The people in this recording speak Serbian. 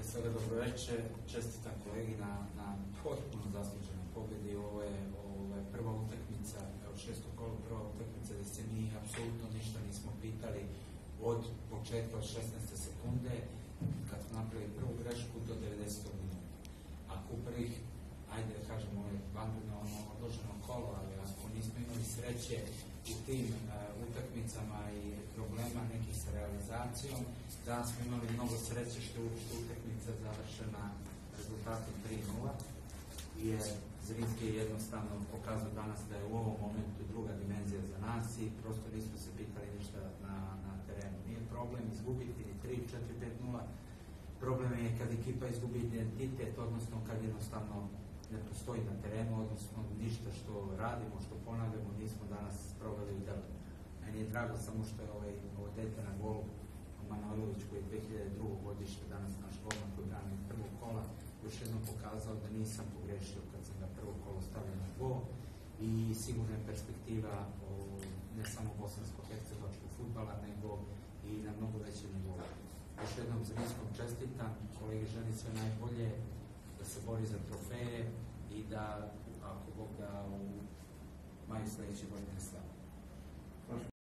Pre svega dobro veče, čestitam kolegi na, na potpuno zasluženoj pobjedi. Ovo je, ovo je prva utakmica, evo šesto kolo, prva utakmica da se mi apsolutno ništa nismo pitali od početka od 16. sekunde kad smo napravili prvu grešku do 90. minuta. Ako u prvih, ajde da kažemo, ovo je vanredno ono odloženo kolo, ali ako nismo imali sreće u tim uh, utakmicama i problema nekih sa realizacijom, danas smo imali mnogo sreće što, što utakmica završena rezultatom 3-0 jer Zrinski je jednostavno pokazao danas da je u ovom momentu druga dimenzija za nas i prosto nismo se pitali ništa na, na terenu. Nije problem izgubiti ni 3, 4, 5, 0. Problem je kad ekipa izgubi identitet, odnosno kad jednostavno ne postoji na terenu, odnosno ništa što radimo, što ponavljamo, nismo danas provali u delu. Meni je drago samo što je ovaj, ovo dete na golu Manojlović koji je 2002. godište, danas naš golman koji brani prvo kola, još jednom pokazao da nisam pogrešio kad sam ga prvo kolo stavio na gol i sigurna je perspektiva ne samo bosansko-hercegovačkog futbala, nego i na mnogo većem nivou. Još jednom za niskom čestitam, kolegi želi sve najbolje, da se bori za trofeje i da, ako Bog da, u maju sledeće godine slavu.